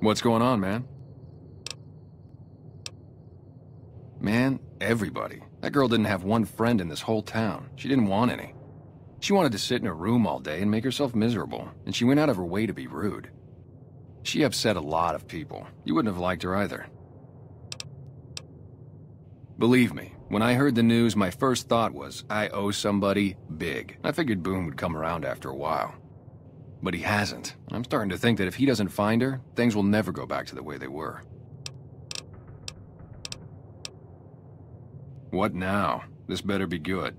What's going on, man? Man, everybody. That girl didn't have one friend in this whole town. She didn't want any. She wanted to sit in her room all day and make herself miserable, and she went out of her way to be rude. She upset a lot of people. You wouldn't have liked her either. Believe me, when I heard the news, my first thought was, I owe somebody big. I figured Boone would come around after a while. But he hasn't. I'm starting to think that if he doesn't find her, things will never go back to the way they were. What now? This better be good.